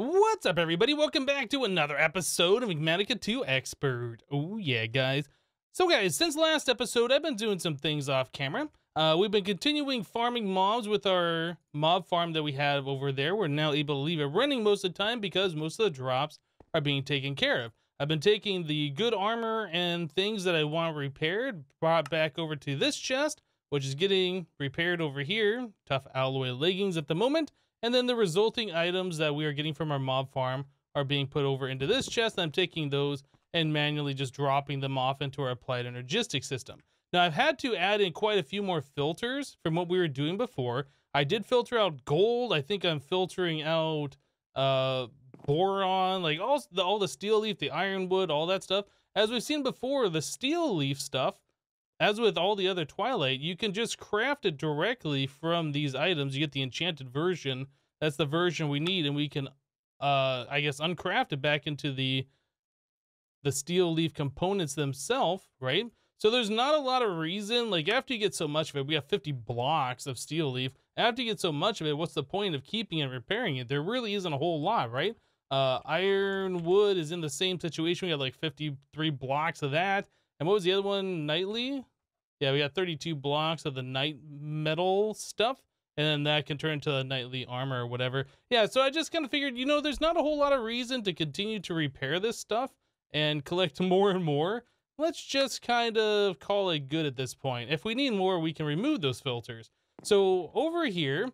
What's up, everybody? Welcome back to another episode of Enigmatica 2 Expert. Oh, yeah, guys. So, guys, since last episode, I've been doing some things off camera. Uh, we've been continuing farming mobs with our mob farm that we have over there. We're now able to leave it running most of the time because most of the drops are being taken care of. I've been taking the good armor and things that I want repaired, brought back over to this chest, which is getting repaired over here. Tough alloy leggings at the moment. And then the resulting items that we are getting from our mob farm are being put over into this chest. I'm taking those and manually just dropping them off into our applied energistics system. Now I've had to add in quite a few more filters from what we were doing before. I did filter out gold. I think I'm filtering out uh, boron, like all the, all the steeleaf, the ironwood, all that stuff. As we've seen before, the steeleaf stuff as with all the other Twilight, you can just craft it directly from these items. You get the enchanted version. That's the version we need, and we can, uh, I guess, uncraft it back into the the steeleaf components themselves, right? So there's not a lot of reason, like after you get so much of it, we have 50 blocks of steeleaf. After you get so much of it, what's the point of keeping and repairing it? There really isn't a whole lot, right? Uh, ironwood is in the same situation. We have like 53 blocks of that. And what was the other one? Knightly? Yeah, we got 32 blocks of the night metal stuff. And then that can turn into a knightly armor or whatever. Yeah, so I just kind of figured, you know, there's not a whole lot of reason to continue to repair this stuff and collect more and more. Let's just kind of call it good at this point. If we need more, we can remove those filters. So over here,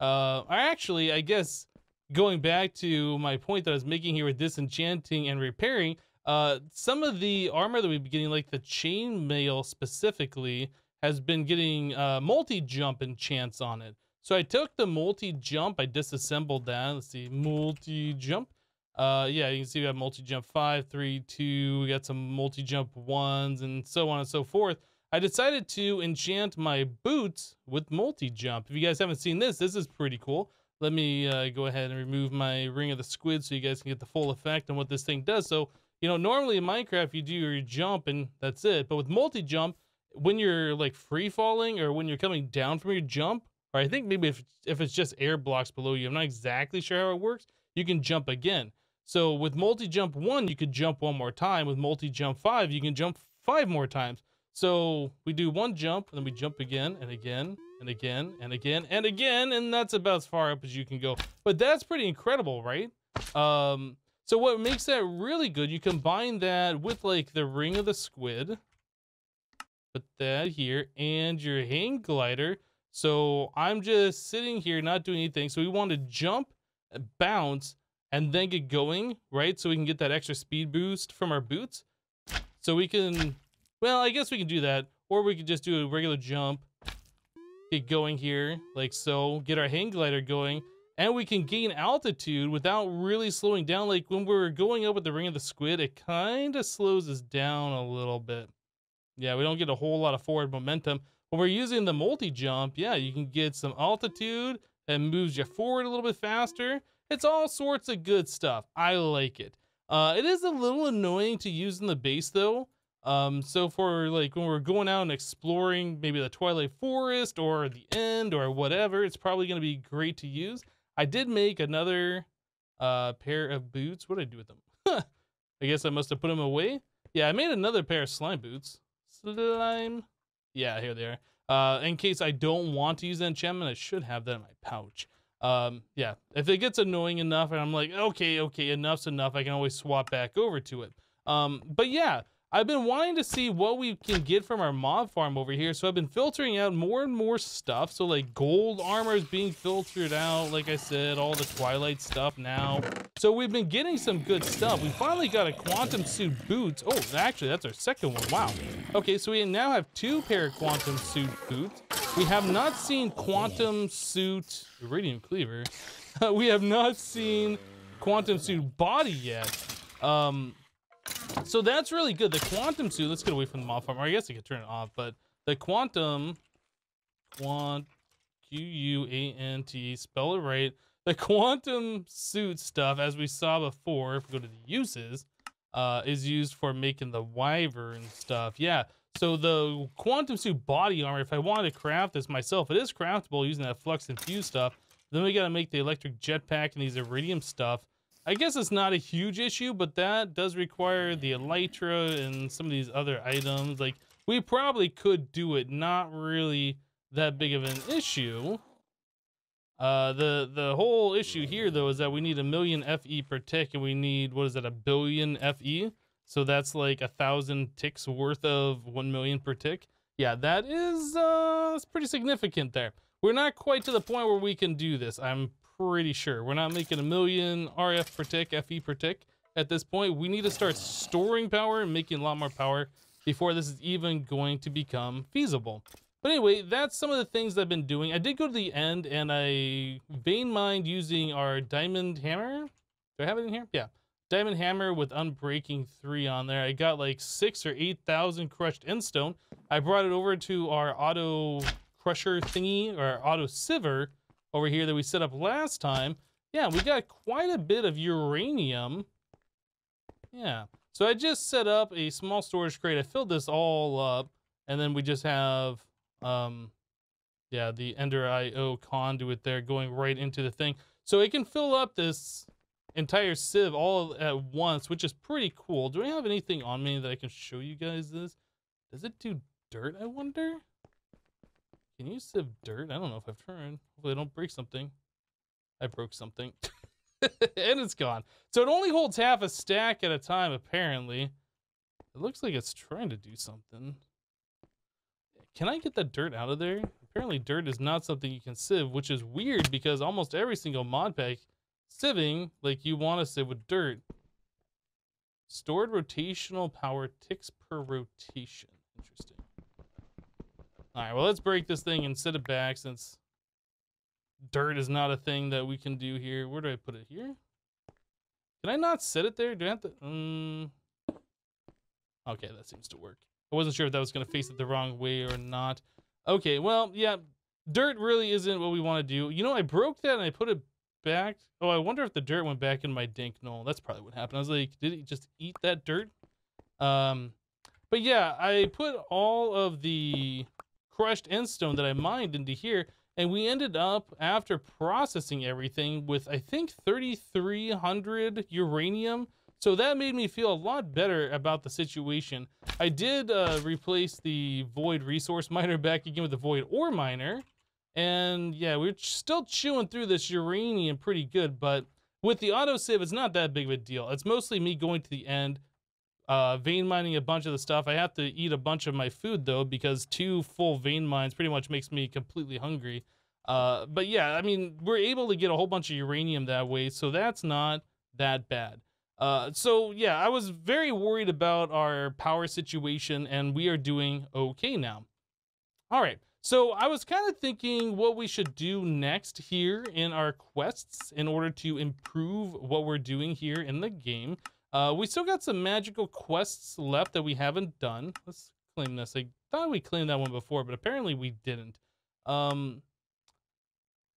uh, I actually, I guess, going back to my point that I was making here with disenchanting and repairing, uh, some of the armor that we've been getting, like the chainmail specifically, has been getting uh, multi-jump enchants on it. So I took the multi-jump, I disassembled that. Let's see, multi-jump. Uh, yeah, you can see we have multi-jump five, three, two. We got some multi-jump ones and so on and so forth. I decided to enchant my boots with multi-jump. If you guys haven't seen this, this is pretty cool. Let me uh, go ahead and remove my Ring of the Squid so you guys can get the full effect on what this thing does. So you know, normally in Minecraft you do your jump and that's it. But with multi-jump, when you're like free falling or when you're coming down from your jump, or I think maybe if if it's just air blocks below you, I'm not exactly sure how it works. You can jump again. So with multi-jump one, you could jump one more time. With multi-jump five, you can jump five more times. So we do one jump, and then we jump again and again and again and again and again, and that's about as far up as you can go. But that's pretty incredible, right? Um, so what makes that really good, you combine that with like the ring of the squid, put that here, and your hang glider. So I'm just sitting here not doing anything. So we want to jump, bounce, and then get going, right? So we can get that extra speed boost from our boots. So we can, well, I guess we can do that. Or we could just do a regular jump, get going here, like so, get our hang glider going, and we can gain altitude without really slowing down. Like when we're going up with the Ring of the Squid, it kind of slows us down a little bit. Yeah, we don't get a whole lot of forward momentum. When we're using the multi-jump, yeah, you can get some altitude and moves you forward a little bit faster. It's all sorts of good stuff. I like it. Uh, it is a little annoying to use in the base though. Um, so for like when we're going out and exploring maybe the Twilight Forest or the end or whatever, it's probably going to be great to use. I did make another uh, pair of boots. What did I do with them? I guess I must have put them away. Yeah, I made another pair of slime boots. Slime. Yeah, here they are. Uh, in case I don't want to use enchantment, I should have that in my pouch. Um, yeah, if it gets annoying enough and I'm like, okay, okay, enough's enough, I can always swap back over to it. Um, but yeah, I've been wanting to see what we can get from our mob farm over here, so I've been filtering out more and more stuff. So like gold armor is being filtered out, like I said, all the Twilight stuff now. So we've been getting some good stuff. We finally got a quantum suit boots. Oh, actually, that's our second one. Wow. Okay, so we now have two pair of quantum suit boots. We have not seen quantum suit iridium cleaver. we have not seen quantum suit body yet. Um, so that's really good. The quantum suit, let's get away from the mob farm. I guess I could turn it off, but the quantum, quant, Q-U-A-N-T, spell it right. The quantum suit stuff, as we saw before, if we go to the uses, uh, is used for making the wyvern stuff. Yeah, so the quantum suit body armor, if I wanted to craft this myself, it is craftable using that flux infused stuff. Then we got to make the electric jetpack and these iridium stuff. I guess it's not a huge issue, but that does require the elytra and some of these other items. Like, we probably could do it. Not really that big of an issue. Uh, the the whole issue here though is that we need a million FE per tick, and we need what is that a billion FE? So that's like a thousand ticks worth of one million per tick. Yeah, that is uh, pretty significant there. We're not quite to the point where we can do this. I'm pretty sure we're not making a million RF per tick, FE per tick at this point. We need to start storing power and making a lot more power before this is even going to become feasible. But anyway, that's some of the things I've been doing. I did go to the end and I vein mined using our diamond hammer. Do I have it in here? Yeah. Diamond hammer with unbreaking three on there. I got like six or 8,000 crushed endstone. I brought it over to our auto crusher thingy or auto sieve over here that we set up last time. Yeah, we got quite a bit of uranium. Yeah. So I just set up a small storage crate. I filled this all up and then we just have um, yeah, the Ender IO conduit there going right into the thing. So it can fill up this entire sieve all at once, which is pretty cool. Do I have anything on me that I can show you guys this? Does it do dirt, I wonder? Can you sieve dirt? I don't know if I've turned. Hopefully I don't break something. I broke something. and it's gone. So it only holds half a stack at a time, apparently. It looks like it's trying to do something. Can I get that dirt out of there? Apparently dirt is not something you can sieve, which is weird because almost every single mod pack sieving, like you want to sieve with dirt. Stored rotational power ticks per rotation. Interesting. All right, well, let's break this thing and set it back since dirt is not a thing that we can do here. Where do I put it? Here? Can I not set it there? Do I have to? Um... Okay, that seems to work. I wasn't sure if that was going to face it the wrong way or not. Okay, well, yeah, dirt really isn't what we want to do. You know, I broke that and I put it back. Oh, I wonder if the dirt went back in my Dank/Null. That's probably what happened. I was like, did it just eat that dirt? Um, but yeah, I put all of the crushed endstone that I mined into here, and we ended up, after processing everything, with, I think, 3,300 uranium so that made me feel a lot better about the situation. I did uh, replace the Void Resource Miner back again with the Void Ore Miner. And yeah, we're still chewing through this uranium pretty good, but with the auto sieve, it's not that big of a deal. It's mostly me going to the end, uh, vein mining a bunch of the stuff. I have to eat a bunch of my food though, because two full vein mines pretty much makes me completely hungry. Uh, but yeah, I mean, we're able to get a whole bunch of uranium that way, so that's not that bad. Uh, so yeah, I was very worried about our power situation, and we are doing okay now. All right, so I was kind of thinking what we should do next here in our quests in order to improve what we're doing here in the game. Uh, we still got some magical quests left that we haven't done. Let's claim this. I thought we claimed that one before, but apparently we didn't. Um,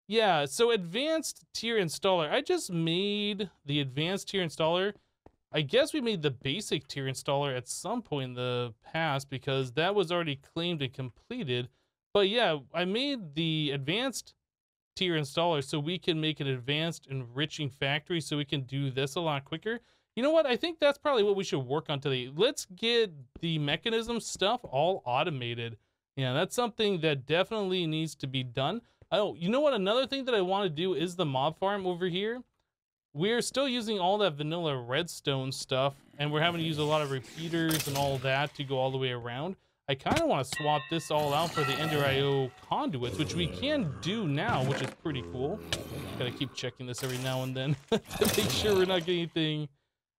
yeah, so advanced tier installer. I just made the advanced tier installer. I guess we made the basic tier installer at some point in the past because that was already claimed and completed. But yeah, I made the advanced tier installer so we can make an advanced enriching factory so we can do this a lot quicker. You know what? I think that's probably what we should work on today. Let's get the Mekanism stuff all automated. Yeah, that's something that definitely needs to be done. Oh, you know what? Another thing that I want to do is the mob farm over here. We're still using all that vanilla redstone stuff, and we're having to use a lot of repeaters and all that to go all the way around. I kind of want to swap this all out for the Ender IO conduits, which we can do now, which is pretty cool. Gotta keep checking this every now and then to make sure we're not getting anything,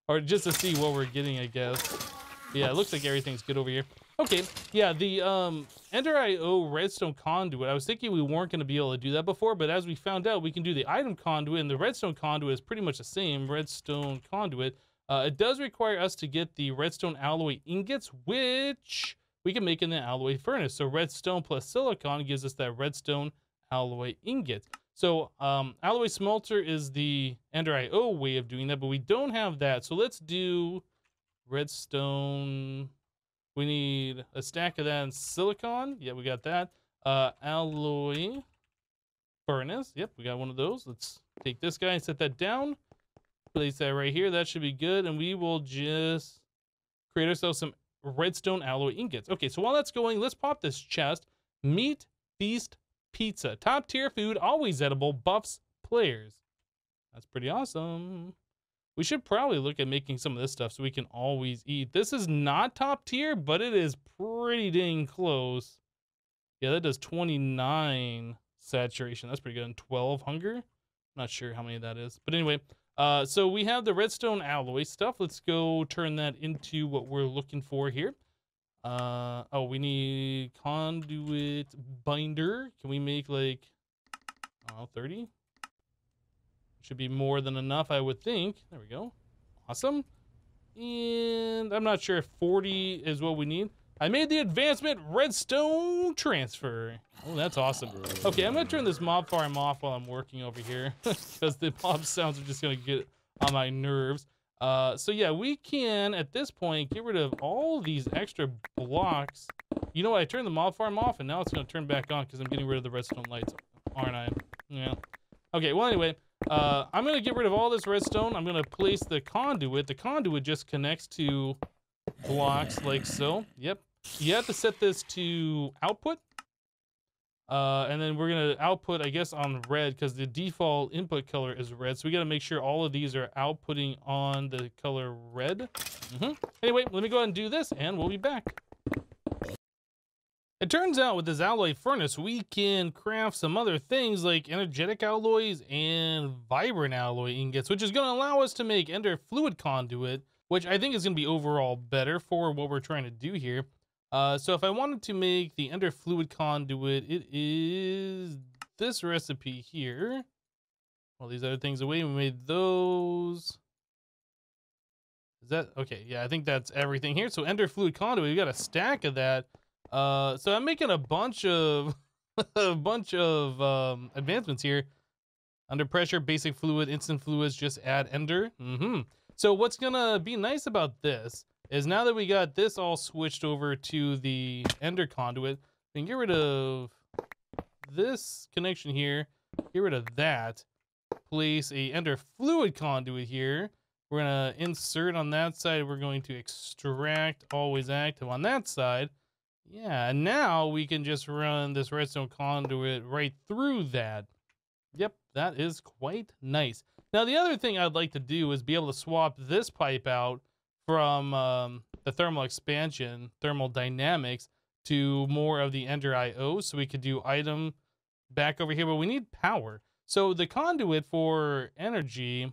or just to see what we're getting, I guess. Yeah, it looks like everything's good over here. Okay, yeah, the um, Ender IO redstone conduit, I was thinking we weren't going to be able to do that before, but as we found out, we can do the item conduit, and the redstone conduit is pretty much the same redstone conduit. Uh, it does require us to get the redstone alloy ingots, which we can make in the alloy furnace. So redstone plus silicon gives us that redstone alloy ingot. So um, alloy smelter is the Ender IO way of doing that, but we don't have that. So let's do redstone we need a stack of that in silicon. Yeah, we got that. Uh, alloy furnace. Yep, we got one of those. Let's take this guy and set that down. Place that right here. That should be good. And we will just create ourselves some redstone alloy ingots. Okay, so while that's going, let's pop this chest. Meat Feast Pizza. Top tier food, always edible, buffs players. That's pretty awesome. We should probably look at making some of this stuff so we can always eat. This is not top tier, but it is pretty dang close. Yeah, that does 29 saturation. That's pretty good. And 12 hunger. Not sure how many that is. But anyway, uh, so we have the redstone alloy stuff. Let's go turn that into what we're looking for here. Uh, oh, we need conduit binder. Can we make like, oh, 30? Should be more than enough, I would think. There we go. Awesome. And I'm not sure if 40 is what we need. I made the advancement redstone transfer. Oh, that's awesome. Okay, I'm gonna turn this mob farm off while I'm working over here because the mob sounds are just gonna get on my nerves. Uh, so yeah, we can at this point get rid of all these extra blocks. You know what? I turned the mob farm off, and now it's gonna turn back on because I'm getting rid of the redstone lights, aren't I? Yeah. Okay. Well, anyway, uh, I'm gonna get rid of all this redstone. I'm gonna place the conduit. The conduit just connects to blocks like so. Yep. You have to set this to output. Uh, and then we're to output, I guess, on red because the default input color is red. So we got to make sure all of these are outputting on the color red. Mm -hmm. Anyway, let me go ahead and do this and we'll be back. It turns out with this alloy furnace, we can craft some other things like energetic alloys and vibrant alloy ingots, which is to allow us to make ender fluid conduit, which I think is to be overall better for what we're trying to do here. Uh, so if I wanted to make the ender fluid conduit, it is this recipe here. All these other things away, we made those. Is that, okay, yeah, I think that's everything here. So ender fluid conduit, we got a stack of that. Uh, so I'm making a bunch of, a bunch of um, advancements here. Under pressure, basic fluid, instant fluids, just add ender. Mm -hmm. So what's gonna be nice about this is now that we got this all switched over to the ender conduit, can get rid of this connection here, get rid of that, place a ender fluid conduit here. We're to insert on that side. We're going to extract always active on that side. Yeah, and now we can just run this redstone conduit right through that. Yep, that is quite nice. Now, the other thing I'd like to do is be able to swap this pipe out from um, the thermal expansion, thermal dynamics, to more of the Ender IO. So we could do item back over here, but we need power. So the conduit for energy,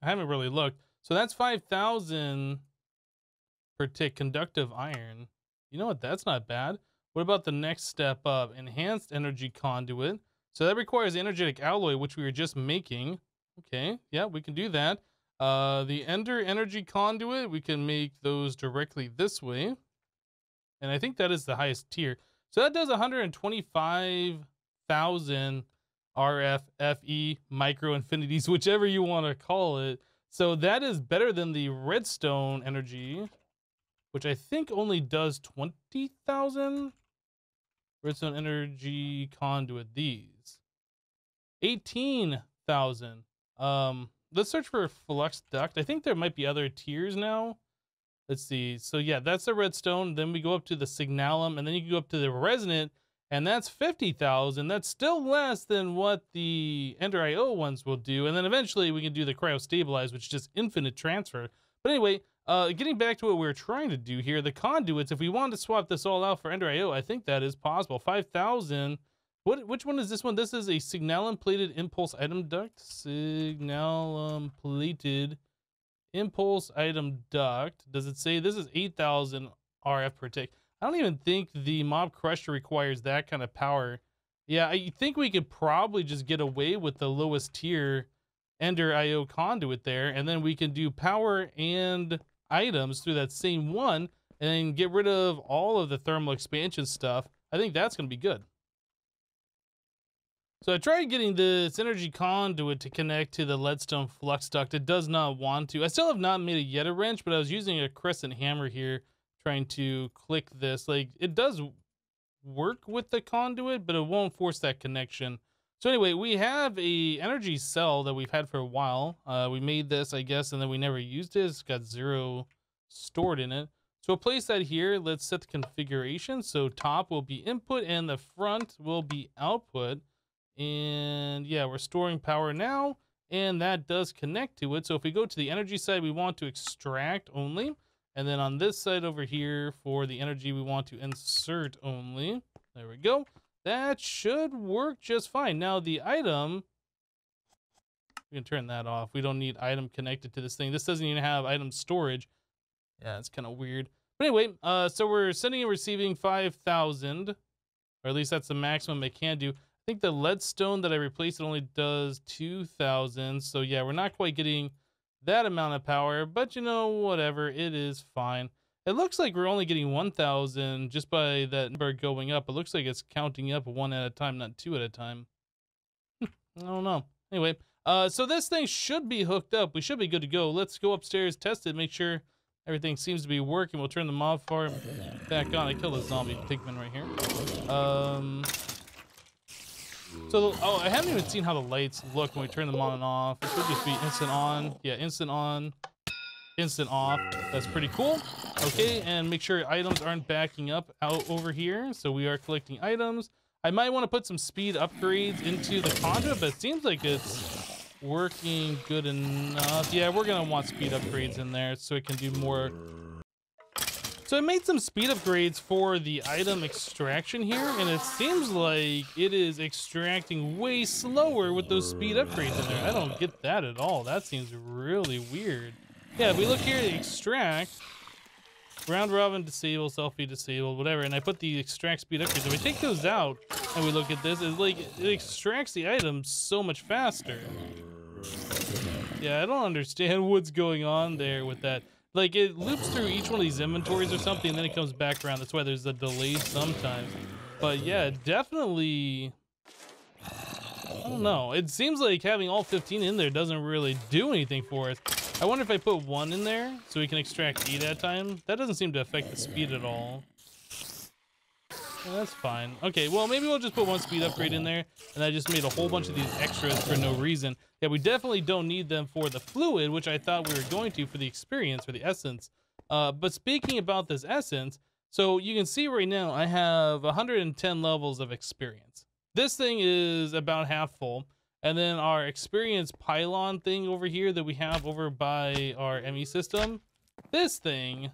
I haven't really looked. So that's 5,000 per tick conductive iron. You know what? That's not bad. What about the next step up? Enhanced energy conduit. So that requires energetic alloy, which we were just making. Okay, yeah, we can do that. Uh, the Ender Energy Conduit, we can make those directly this way. And I think that is the highest tier. So that does 125,000 RF, FE, micro infinities, whichever you want to call it. So that is better than the Redstone Energy, which I think only does 20,000. Redstone Energy Conduit, these. 18,000. Um, let's search for flux duct. I think there might be other tiers now. Let's see. So yeah, that's the redstone. Then we go up to the signalum, and then you can go up to the resonant, and that's 50,000. That's still less than what the Ender IO ones will do. And then eventually we can do the cryo stabilize, which is just infinite transfer. But anyway, uh, getting back to what we are trying to do here, the conduits, if we wanted to swap this all out for Ender IO, I think that is possible. 5,000 what? Which one is this one? This is a signalum plated impulse item duct. Signalum plated impulse item duct. Does it say this is 8,000 RF per tick? I don't even think the mob crusher requires that kind of power. Yeah, I think we could probably just get away with the lowest tier Ender IO conduit there, and then we can do power and items through that same one, and get rid of all of the thermal expansion stuff. I think that's going to be good. So I tried getting this energy conduit to connect to the leadstone flux duct. It does not want to. I still have not made a Yeta wrench, but I was using a crescent hammer here trying to click this. Like, it does work with the conduit, but it won't force that connection. So anyway, we have a energy cell that we've had for a while. Uh, we made this, I guess, and then we never used it. It's got zero stored in it. So we'll place that here. Let's set the configuration. So top will be input and the front will be output. And yeah, we're storing power now and that does connect to it. So if we go to the energy side, we want to extract only. And then on this side over here for the energy, we want to insert only. There we go. That should work just fine. Now the item, we can turn that off. We don't need item connected to this thing. This doesn't even have item storage. Yeah, it's kind of weird. But anyway, uh, so we're sending and receiving 5,000, or at least that's the maximum it can do. I think the leadstone that I replaced it only does 2,000. So yeah, we're not quite getting that amount of power, but you know, whatever, it is fine. It looks like we're only getting 1,000 just by that number going up. It looks like it's counting up one at a time, not two at a time. I don't know. Anyway, uh, so this thing should be hooked up. We should be good to go. Let's go upstairs, test it, make sure everything seems to be working. We'll turn the mob farm back on. I killed a zombie pigman right here. Um, so, oh, I haven't even seen how the lights look when we turn them on and off. It should just be instant on. Yeah, instant on, instant off. That's pretty cool. Okay, and make sure items aren't backing up out over here. So we are collecting items. I might want to put some speed upgrades into the conduit, but it seems like it's working good enough. Yeah, we're going to want speed upgrades in there so it can do more so I made some speed upgrades for the item extraction here, and it seems like it is extracting way slower with those speed upgrades in there. I don't get that at all. That seems really weird. Yeah, if we look here, extract, round robin disable, selfie disabled, whatever, and I put the extract speed upgrades. If we take those out and we look at this, it's like it extracts the item so much faster. Yeah, I don't understand what's going on there with that. Like, it loops through each one of these inventories or something, and then it comes back around. That's why there's a delay sometimes. But yeah, definitely... I don't know. It seems like having all 15 in there doesn't really do anything for us. I wonder if I put one in there so we can extract eight at a time. That doesn't seem to affect the speed at all. That's fine. Okay, well, maybe we'll just put one speed upgrade in there, and I just made a whole bunch of these extras for no reason. Yeah, we definitely don't need them for the fluid, which I thought we were going to for the experience, for the essence. Uh, but speaking about this essence, so you can see right now I have 110 levels of experience. This thing is about half full. And then our experience pylon thing over here that we have over by our ME system, this thing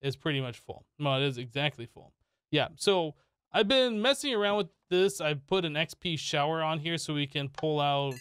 is pretty much full. Well, it is exactly full. Yeah, so I've been messing around with this. I put an XP shower on here so we can pull out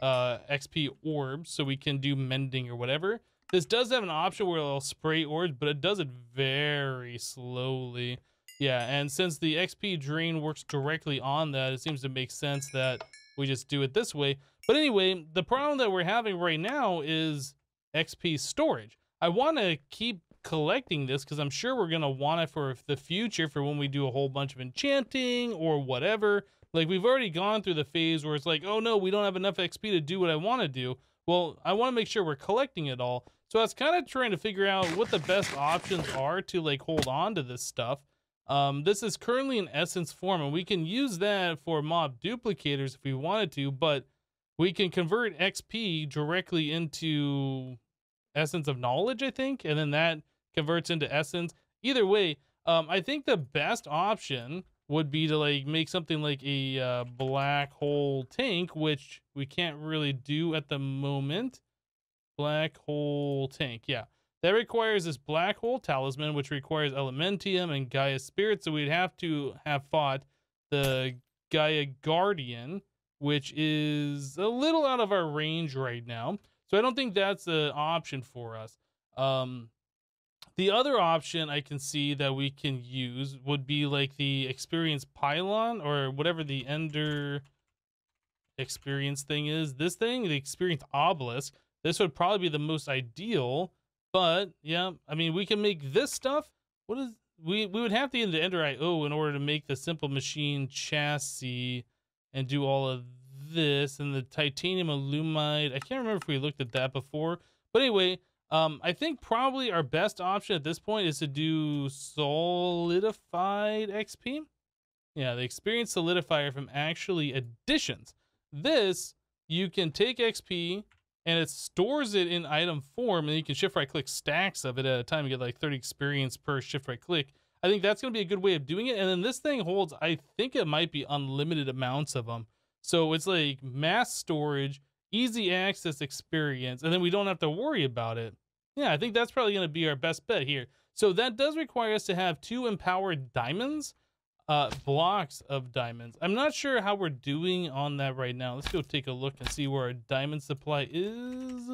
uh, XP orbs so we can do mending or whatever. This does have an option where it'll spray orbs, but it does it very slowly. Yeah, and since the XP drain works directly on that, it seems to make sense that we just do it this way. But anyway, the problem that we're having right now is XP storage. I want to keep collecting this because I'm sure we're going to want it for the future for when we do a whole bunch of enchanting or whatever. Like we've already gone through the phase where it's like, oh no, we don't have enough XP to do what I want to do. Well, I want to make sure we're collecting it all. So I was kind of trying to figure out what the best options are to like hold on to this stuff. Um, this is currently in essence form, and we can use that for mob duplicators if we wanted to, but we can convert XP directly into essence of knowledge, I think, and then that converts into essence. Either way, um, I think the best option would be to like make something like a uh, black hole tank, which we can't really do at the moment. Black hole tank, yeah. That requires this black hole talisman, which requires Elementium and Gaia Spirit. So we'd have to have fought the Gaia Guardian, which is a little out of our range right now. So I don't think that's an option for us. Um, the other option I can see that we can use would be like the experience pylon or whatever the ender experience thing is. This thing, the experience obelisk, this would probably be the most ideal. But yeah, I mean, we can make this stuff. What is we we would have to get into Ender IO in order to make the simple machine chassis and do all of this and the titanium alumite. I can't remember if we looked at that before. But anyway, um, I think probably our best option at this point is to do solidified XP. Yeah, the experience solidifier from actually additions. This, you can take XP and it stores it in item form, and you can shift right click stacks of it at a time. You get like 30 experience per shift right click. I think that's going to be a good way of doing it. And then this thing holds, I think it might be unlimited amounts of them. So it's like mass storage, easy access experience, and then we don't have to worry about it. Yeah, I think that's probably going to be our best bet here. So that does require us to have two empowered diamonds, uh, blocks of diamonds. I'm not sure how we're doing on that right now. Let's go take a look and see where our diamond supply is.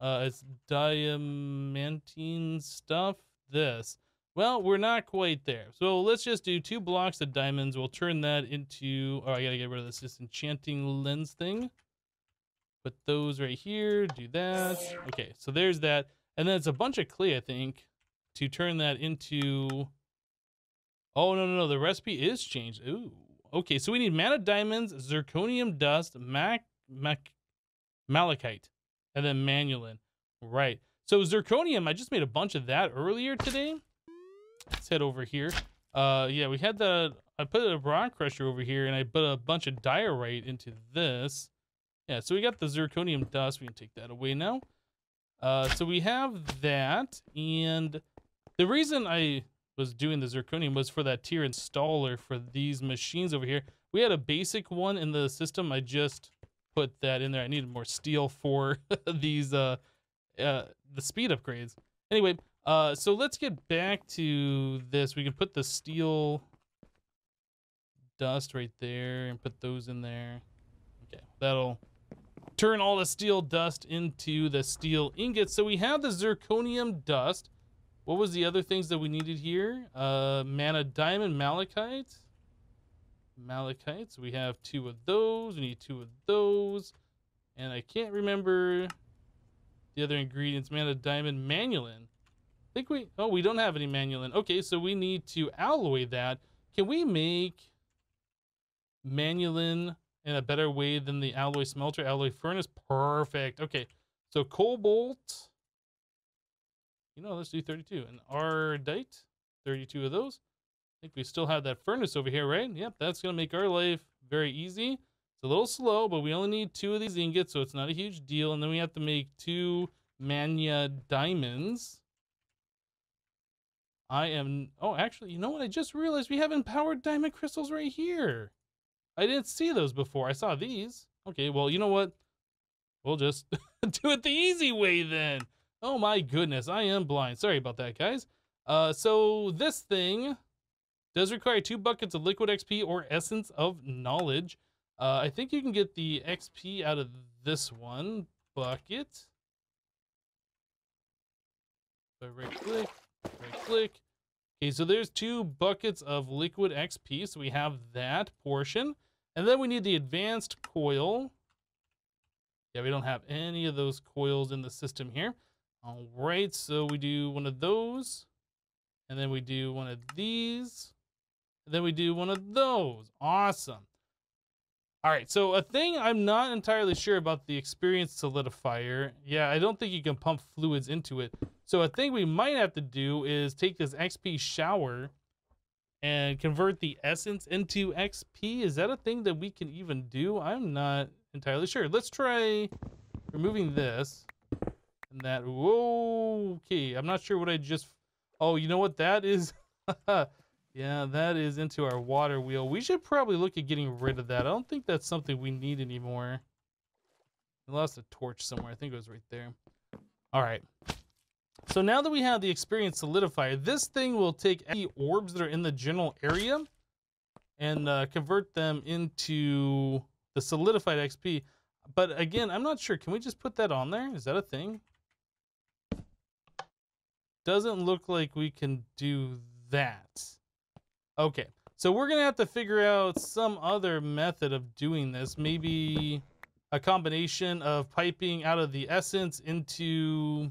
Uh, it's diamantine stuff. This. Well, we're not quite there. So let's just do two blocks of diamonds. We'll turn that into... Oh, I gotta get rid of this disenchanting lens thing. Put those right here. Do that. Okay, so there's that. And then it's a bunch of clay, I think, to turn that into... Oh, no, no, no. The recipe is changed. Ooh. Okay, so we need mana diamonds, zirconium dust, mac, mac, malachite, and then manyullyn. Right. So zirconium, I just made a bunch of that earlier today. Let's head over here. Uh, yeah, we had the, I put a rock crusher over here and I put a bunch of diorite into this. Yeah, so we got the zirconium dust. We can take that away now. Uh, so we have that. And the reason I was doing the zirconium was for that tier installer for these machines over here. We had a basic one in the system. I just put that in there. I needed more steel for these, uh, uh, the speed upgrades. Anyway, uh, so let's get back to this. We can put the steel dust right there and put those in there. Okay, that'll turn all the steel dust into the steel ingots. So we have the zirconium dust. What was the other things that we needed here? Uh, mana diamond malachite. Malachite. So we have two of those. We need two of those. And I can't remember the other ingredients. Mana diamond manyullyn I think we, oh, we don't have any manyullyn. Okay, so we need to alloy that. Can we make manyullyn in a better way than the alloy smelter, alloy furnace? Perfect. Okay, so cobalt. You know, let's do 32. And ardite, 32 of those. I think we still have that furnace over here, right? Yep, that's going to make our life very easy. It's a little slow, but we only need two of these ingots, so it's not a huge deal. And then we have to make two mana diamonds. I am... Oh, actually, you know what? I just realized we have empowered diamond crystals right here. I didn't see those before. I saw these. Okay, well, you know what? We'll just do it the easy way then. Oh my goodness, I am blind. Sorry about that, guys. Uh, so this thing does require two buckets of liquid XP or essence of knowledge. Uh, I think you can get the XP out of this one bucket. So right click, Right click. Okay, so there's two buckets of liquid XP. So we have that portion. And then we need the advanced coil. Yeah, we don't have any of those coils in the system here. All right, so we do one of those. And then we do one of these. And then we do one of those. Awesome. All right, so a thing I'm not entirely sure about the experience solidifier. Yeah, I don't think you can pump fluids into it. So a thing we might have to do is take this XP shower and convert the essence into XP. Is that a thing that we can even do? I'm not entirely sure. Let's try removing this and that. Whoa, okay. I'm not sure what I just. Oh, you know what that is? Yeah, that is into our water wheel. We should probably look at getting rid of that. I don't think that's something we need anymore. I lost a torch somewhere. I think it was right there. All right. So now that we have the experience solidifier, this thing will take any orbs that are in the general area and uh, convert them into the solidified XP. But again, I'm not sure. Can we just put that on there? Is that a thing? Doesn't look like we can do that. Okay, so we're gonna have to figure out some other method of doing this. Maybe a combination of piping out of the essence into...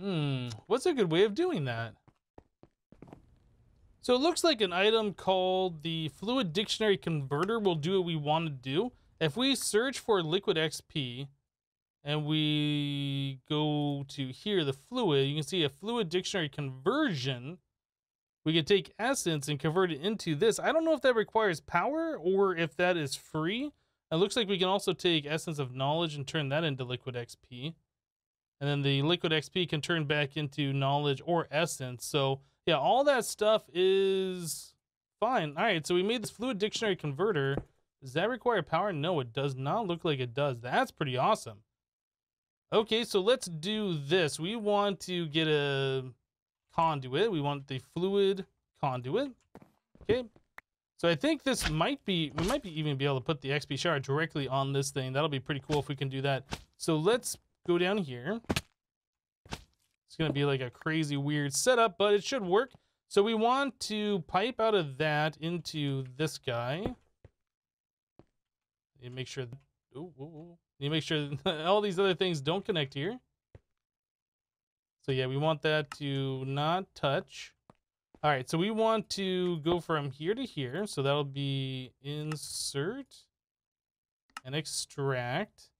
Hmm, what's a good way of doing that? So it looks like an item called the Fluid Dictionary Converter will do what we want to do. If we search for liquid XP and we go to here, the fluid, you can see a fluid dictionary conversion we can take essence and convert it into this. I don't know if that requires power or if that is free. It looks like we can also take Essence of Knowledge and turn that into Liquid XP. And then the Liquid XP can turn back into Knowledge or Essence. So, yeah, all that stuff is fine. All right, so we made this Fluid Dictionary Converter. Does that require power? No, it does not look like it does. That's pretty awesome. Okay, so let's do this. We want to get a conduit. We want the fluid conduit. Okay. So I think this might be, we might be even be able to put the XP shard directly on this thing. That'll be pretty cool if we can do that. So let's go down here. It's going to be like a crazy weird setup, but it should work. So we want to pipe out of that into this guy. And make sure, ooh, ooh, ooh. You make sure all these other things don't connect here. So yeah, we want that to not touch. All right, so we want to go from here to here. So that'll be insert and extract.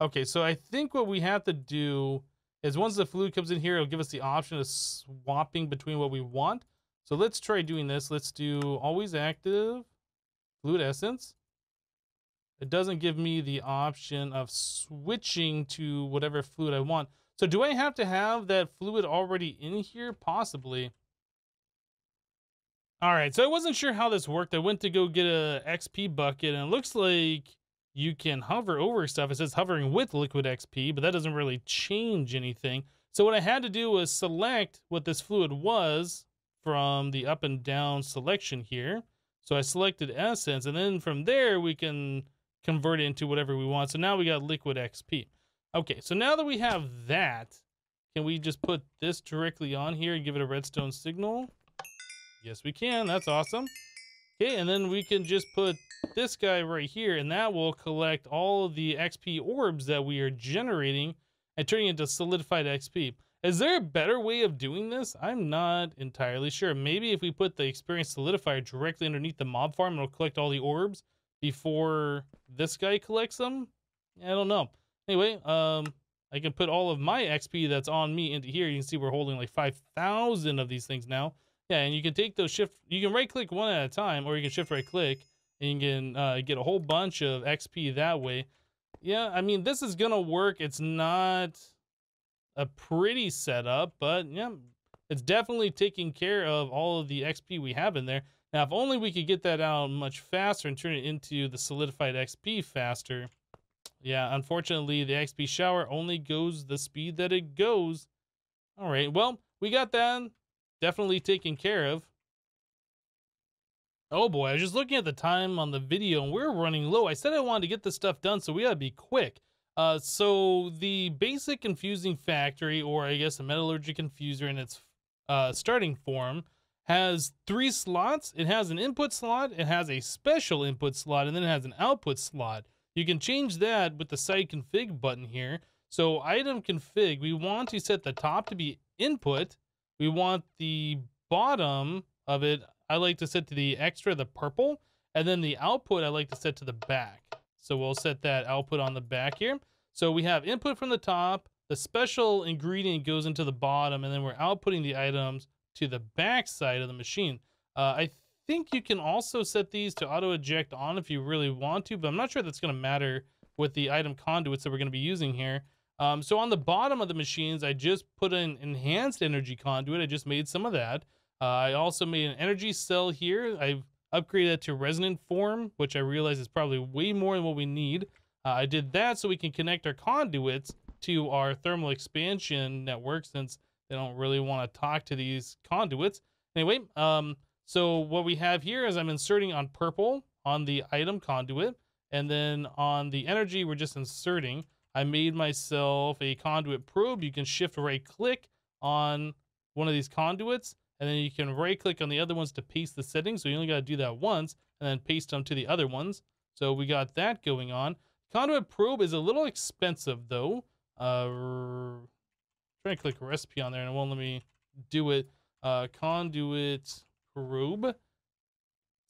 Okay, so I think what we have to do is once the fluid comes in here, it'll give us the option of swapping between what we want. So let's try doing this. Let's do always active fluid essence. It doesn't give me the option of switching to whatever fluid I want. So do I have to have that fluid already in here? Possibly. All right, so I wasn't sure how this worked. I went to go get a XP bucket, and it looks like you can hover over stuff. It says hovering with liquid XP, but that doesn't really change anything. So what I had to do was select what this fluid was from the up and down selection here. So I selected essence, and then from there we can convert it into whatever we want. So now we got liquid XP. Okay, so now that we have that, can we just put this directly on here and give it a redstone signal? Yes, we can. That's awesome. Okay, and then we can just put this guy right here, and that will collect all of the XP orbs that we are generating and turning into solidified XP. Is there a better way of doing this? I'm not entirely sure. Maybe if we put the experience solidifier directly underneath the mob farm, it'll collect all the orbs before this guy collects them. I don't know. Anyway, um, I can put all of my XP that's on me into here. You can see we're holding like 5,000 of these things now. Yeah, and you can take those shift, you can right click one at a time, or you can shift right click, and you can uh, get a whole bunch of XP that way. Yeah, I mean, this is gonna work. It's not a pretty setup, but yeah, it's definitely taking care of all of the XP we have in there. Now, if only we could get that out much faster and turn it into the solidified XP faster. Yeah, unfortunately, the XP shower only goes the speed that it goes. All right, well, we got that definitely taken care of. Oh boy, I was just looking at the time on the video and we're running low. I said I wanted to get this stuff done, so we gotta be quick. Uh, so the basic infusing factory, or I guess a metallurgic infuser in its uh, starting form, has three slots. It has an input slot, it has a special input slot, and then it has an output slot. You can change that with the site config button here. So item config, we want to set the top to be input. We want the bottom of it, I like to set to the extra, the purple. And then the output, I like to set to the back. So we'll set that output on the back here. So we have input from the top, the special ingredient goes into the bottom, and then we're outputting the items to the back side of the machine. Uh, I think you can also set these to auto eject on if you really want to, but I'm not sure that's going to matter with the item conduits that we're going to be using here. Um, so on the bottom of the machines, I just put an enhanced energy conduit. I just made some of that. Uh, I also made an energy cell here. I've upgraded it to resonant form, which I realize is probably way more than what we need. Uh, I did that so we can connect our conduits to our thermal expansion network since they don't really want to talk to these conduits. Anyway, um, so what we have here is I'm inserting on purple on the item conduit, and then on the energy, we're just inserting. I made myself a conduit probe. You can shift right click on one of these conduits, and then you can right click on the other ones to paste the settings. So you only got to do that once, and then paste them to the other ones. So we got that going on. Conduit probe is a little expensive though. Uh, trying to click recipe on there and it won't let me do it. Uh, conduit probe.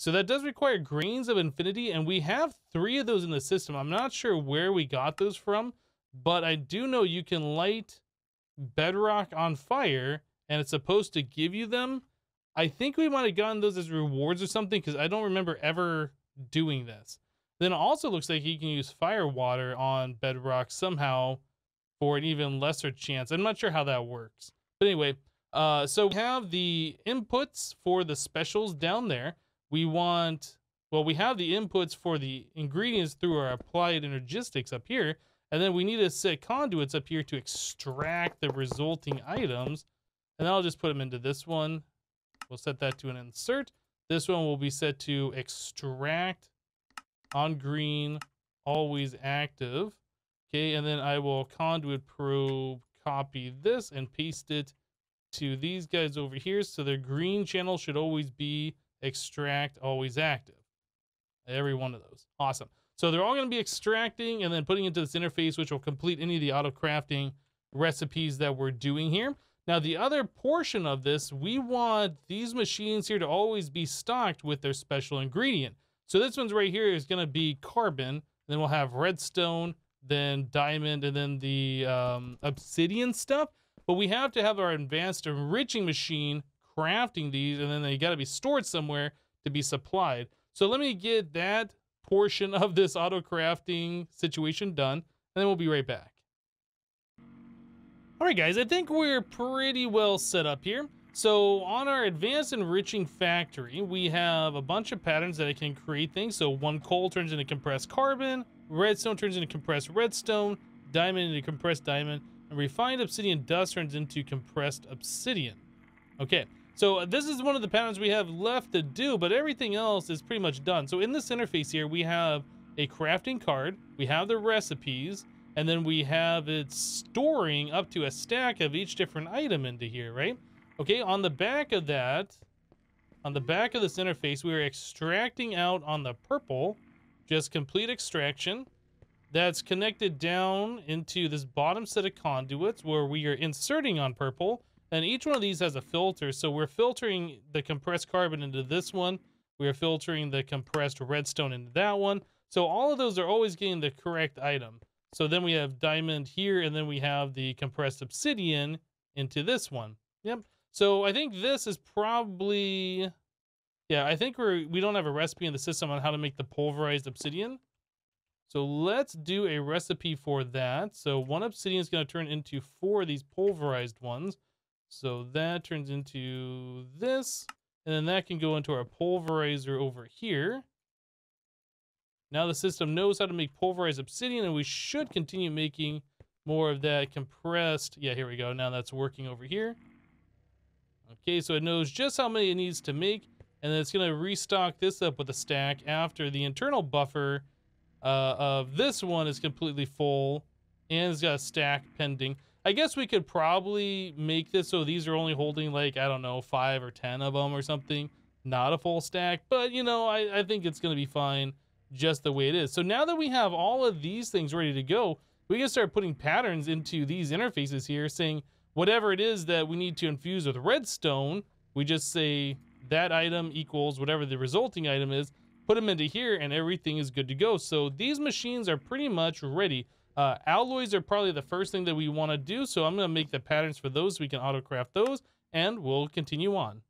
So that does require grains of infinity, and we have three of those in the system. I'm not sure where we got those from, but I do know you can light bedrock on fire, and it's supposed to give you them. I think we might have gotten those as rewards or something, because I don't remember ever doing this. Then it also looks like you can use fire water on bedrock somehow for an even lesser chance. I'm not sure how that works. But anyway, uh, so we have the inputs for the specials down there. We want, well, we have the inputs for the ingredients through our applied energistics up here. And then we need to set conduits up here to extract the resulting items. And then I'll just put them into this one. We'll set that to an insert. This one will be set to extract on green, always active. Okay, and then I will conduit probe copy this and paste it to these guys over here. So their green channel should always be extract, always active. Every one of those. Awesome. So they're all going to be extracting and then putting into this interface, which will complete any of the auto crafting recipes that we're doing here. Now, the other portion of this, we want these machines here to always be stocked with their special ingredient. So this one's right here is going to be carbon. Then we'll have redstone, then diamond, and then the um, obsidian stuff. But we have to have our advanced enriching machine crafting these, and then they got to be stored somewhere to be supplied. So let me get that portion of this auto crafting situation done, and then we'll be right back. All right, guys, I think we're pretty well set up here. So on our advanced enriching factory, we have a bunch of patterns that I can create things. So one coal turns into compressed carbon, redstone turns into compressed redstone, diamond into compressed diamond, and refined obsidian dust turns into compressed obsidian. Okay, so uh, this is one of the patterns we have left to do, but everything else is pretty much done. So in this interface here, we have a crafting card, we have the recipes, and then we have it storing up to a stack of each different item into here, right? Okay, on the back of that, on the back of this interface, we are extracting out on the purple, just complete extraction. That's connected down into this bottom set of conduits where we are inserting on purple. And each one of these has a filter. So we're filtering the compressed carbon into this one. We are filtering the compressed redstone into that one. So all of those are always getting the correct item. So then we have diamond here, and then we have the compressed obsidian into this one. Yep. So I think this is probably, yeah, I think we're, we don't have a recipe in the system on how to make the pulverized obsidian. So let's do a recipe for that. So one obsidian is going to turn into four of these pulverized ones. So that turns into this, and then that can go into our pulverizer over here. Now the system knows how to make pulverized obsidian, and we should continue making more of that compressed. Yeah, here we go. Now that's working over here. Okay, so it knows just how many it needs to make, and then it's going to restock this up with a stack after the internal buffer uh, of this one is completely full, and it's got a stack pending. I guess we could probably make this so these are only holding like, I don't know, five or 10 of them or something. Not a full stack, but you know, I, I think it's going to be fine just the way it is. So now that we have all of these things ready to go, we can start putting patterns into these interfaces here saying whatever it is that we need to infuse with redstone, we just say that item equals whatever the resulting item is, put them into here and everything is good to go. So these machines are pretty much ready. Uh, alloys are probably the first thing that we want to do. So I'm going to make the patterns for those we can auto craft those and we'll continue on.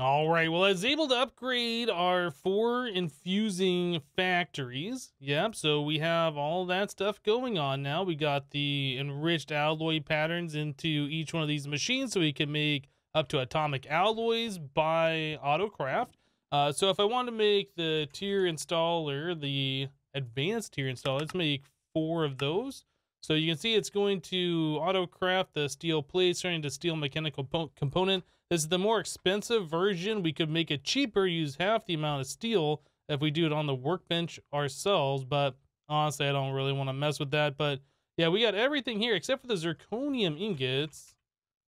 All right, well, I was able to upgrade our four infusing factories. Yep, so we have all that stuff going on now. We got the enriched alloy patterns into each one of these machines so we can make up to atomic alloys by AutoCraft. Uh, so if I want to make the tier installer, the advanced tier installer, let's make four of those. So you can see it's going to AutoCraft the steel plates turning to steel mechanical component. This is the more expensive version. We could make it cheaper, use half the amount of steel if we do it on the workbench ourselves. But honestly, I don't really want to mess with that. But yeah, we got everything here except for the zirconium ingots.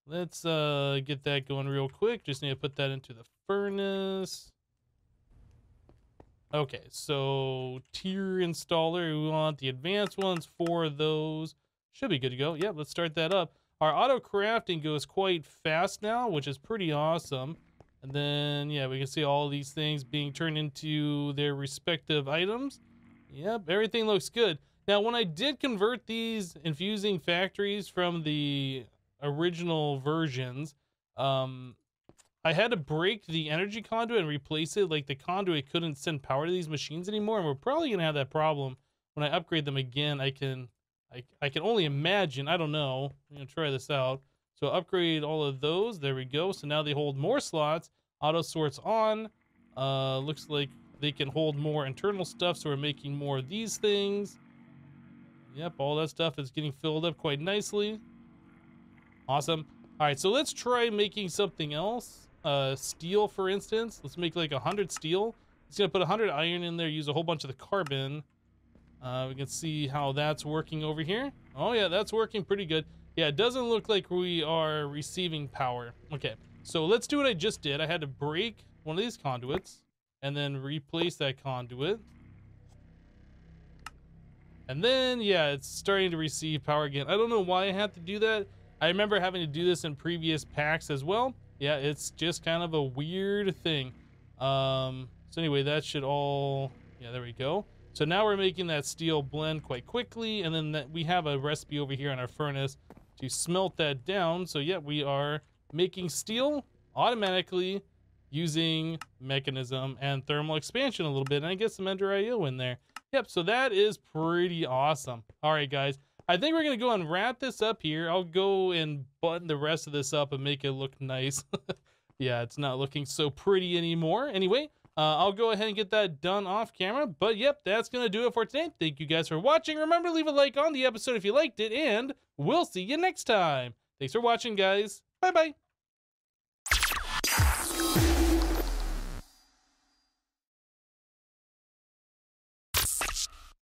Let's uh, get that going real quick. Just need to put that into the furnace. Okay, so tier installer, we want the advanced ones, for those. Should be good to go. Yeah, let's start that up. Our auto crafting goes quite fast now, which is pretty awesome. And then, yeah, we can see all these things being turned into their respective items. Yep, everything looks good. Now, when I did convert these infusing factories from the original versions, um, I had to break the energy conduit and replace it. Like the conduit couldn't send power to these machines anymore, and we're probably gonna have that problem when I upgrade them again. I can, I, I can only imagine. I don't know. I'm gonna try this out. So upgrade all of those. There we go. So now they hold more slots. Auto sorts on. Uh, looks like they can hold more internal stuff, so we're making more of these things. Yep, all that stuff is getting filled up quite nicely. Awesome. All right, so let's try making something else. Uh, steel, for instance. Let's make like 100 steel. It's going to put 100 iron in there, use a whole bunch of the carbon. Uh, we can see how that's working over here. Oh, yeah, that's working pretty good. Yeah, it doesn't look like we are receiving power. Okay, so let's do what I just did. I had to break one of these conduits and then replace that conduit. And then, yeah, it's starting to receive power again. I don't know why I had to do that. I remember having to do this in previous packs as well. Yeah, it's just kind of a weird thing. Um, so anyway, that should all... Yeah, there we go. So now we're making that steel blend quite quickly. And then that we have a recipe over here in our furnace to smelt that down. So yeah, we are making steel automatically using Mekanism and thermal expansion a little bit. And I get some Ender IO in there. Yep, so that is pretty awesome. All right, guys. I think we're going to go and wrap this up here. I'll go and button the rest of this up and make it look nice. yeah, it's not looking so pretty anymore. Anyway, uh, I'll go ahead and get that done off camera. But yep, that's going to do it for today. Thank you guys for watching. Remember leave a like on the episode if you liked it, and we'll see you next time. Thanks for watching, guys. Bye-bye.